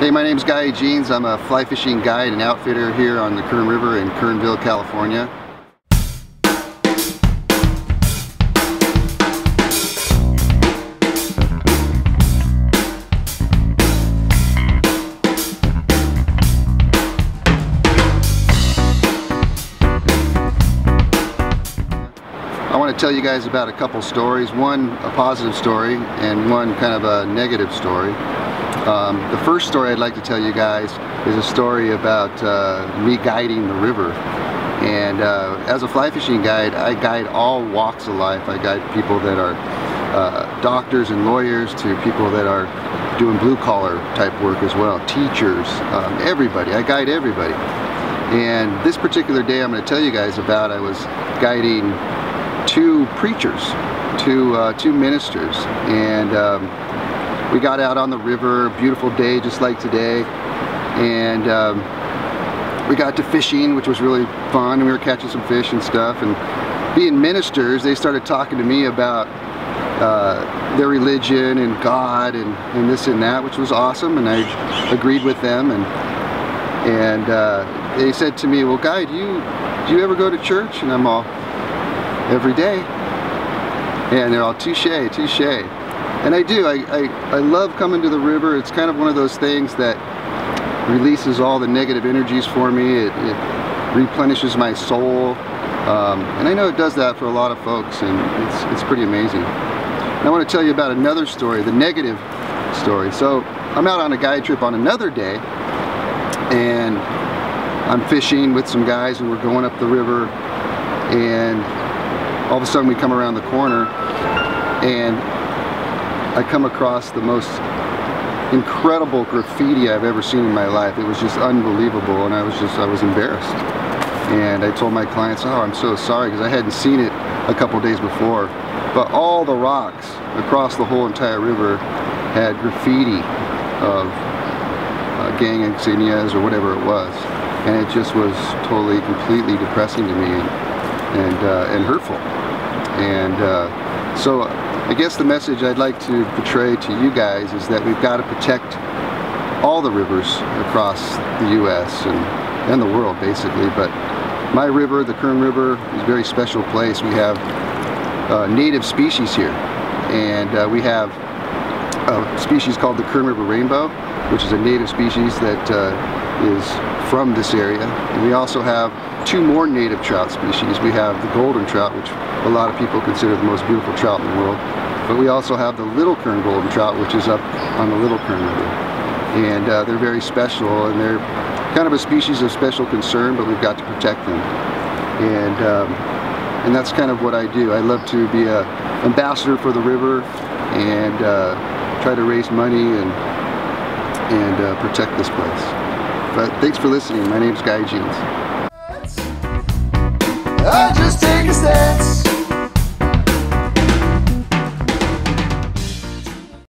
Hey, my name is Guy Jeans. I'm a fly fishing guide and outfitter here on the Kern River in Kernville, California. I want to tell you guys about a couple stories. One, a positive story, and one kind of a negative story. Um, the first story I'd like to tell you guys is a story about uh, me guiding the river. And uh, as a fly fishing guide, I guide all walks of life. I guide people that are uh, doctors and lawyers to people that are doing blue collar type work as well, teachers, um, everybody. I guide everybody. And this particular day I'm going to tell you guys about, I was guiding two preachers, two, uh, two ministers, and um, we got out on the river, beautiful day just like today, and um, we got to fishing, which was really fun, and we were catching some fish and stuff, and being ministers, they started talking to me about uh, their religion and God and, and this and that, which was awesome, and I agreed with them, and and uh, they said to me, well, Guy, do you, do you ever go to church? And I'm all, every day. And they're all touche, touche. And I do, I, I, I love coming to the river. It's kind of one of those things that releases all the negative energies for me. It, it replenishes my soul. Um, and I know it does that for a lot of folks and it's, it's pretty amazing. And I want to tell you about another story, the negative story. So I'm out on a guide trip on another day and I'm fishing with some guys and we're going up the river and all of a sudden we come around the corner and I come across the most incredible graffiti I've ever seen in my life. It was just unbelievable and I was just, I was embarrassed. And I told my clients, oh, I'm so sorry because I hadn't seen it a couple days before. But all the rocks across the whole entire river had graffiti of uh, gang insignias or whatever it was. And it just was totally, completely depressing to me and, and, uh, and hurtful. And uh, so I guess the message I'd like to portray to you guys is that we've got to protect all the rivers across the U.S. and, and the world basically. But my river, the Kern River, is a very special place. We have uh, native species here. And uh, we have a species called the Kern River Rainbow, which is a native species that uh, is from this area. And we also have two more native trout species. We have the golden trout, which a lot of people consider the most beautiful trout in the world. But we also have the little kern golden trout, which is up on the little kern river. And uh, they're very special and they're kind of a species of special concern, but we've got to protect them. And, um, and that's kind of what I do. I love to be an ambassador for the river and uh, try to raise money and, and uh, protect this place. But thanks for listening. My name's Guy Jeans.